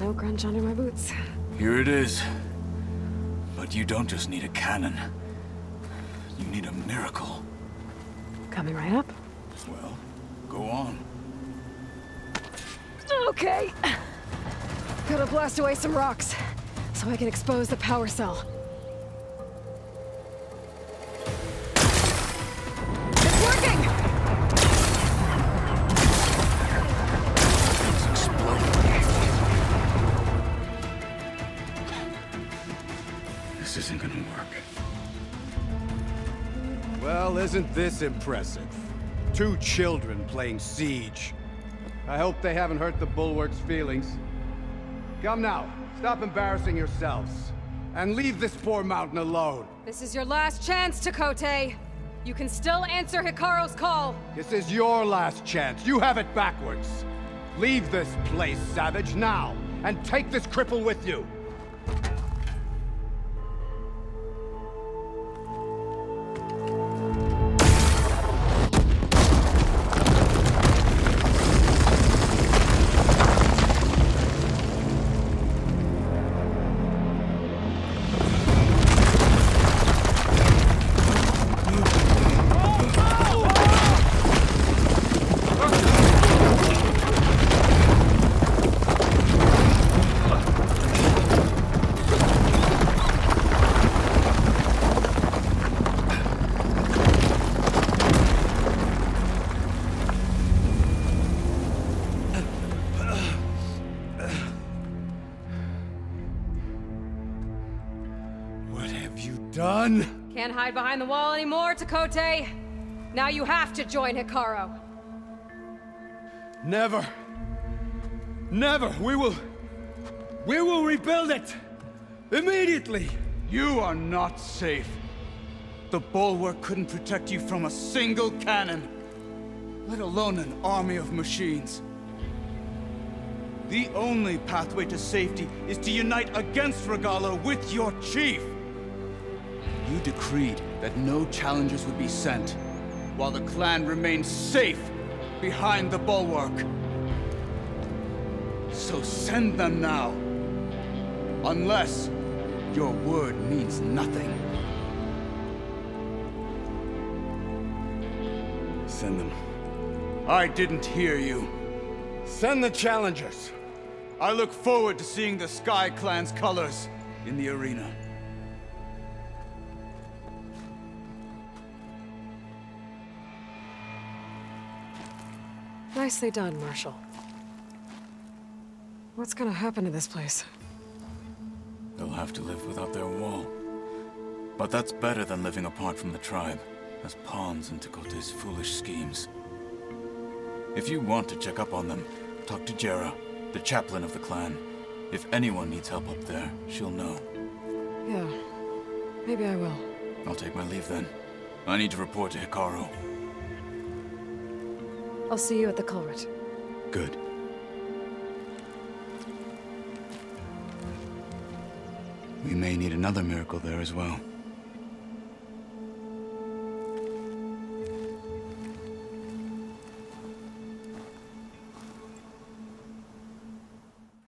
No grunge under my boots. Here it is. But you don't just need a cannon. You need a miracle. Coming right up. Well, go on. Okay. Gotta blast away some rocks, so I can expose the power cell. This isn't gonna work. Well, isn't this impressive? Two children playing siege. I hope they haven't hurt the Bulwark's feelings. Come now, stop embarrassing yourselves. And leave this poor mountain alone. This is your last chance, Tekotteh. You can still answer Hekarro's call. This is your last chance. You have it backwards. Leave this place, Savage, now. And take this cripple with you. Done? Can't hide behind the wall anymore, Tekotteh. Now you have to join Hekarro. Never. Never. We will... We will rebuild it. Immediately. You are not safe. The Bulwark couldn't protect you from a single cannon, let alone an army of machines. The only pathway to safety is to unite against Regalla with your chief. Decreed that no challengers would be sent, while the clan remained safe behind the Bulwark. So send them now. Unless your word means nothing. Send them. I didn't hear you. Send the challengers. I look forward to seeing the Sky Clan's colors in the arena. Nicely done, Marshal. What's gonna happen to this place? They'll have to live without their wall. But that's better than living apart from the tribe, as pawns in Tekotteh's foolish schemes. If you want to check up on them, talk to Jera, the chaplain of the clan. If anyone needs help up there, she'll know. Yeah, maybe I will. I'll take my leave then. I need to report to Hekarro. I'll see you at the culvert. Good. We may need another miracle there as well.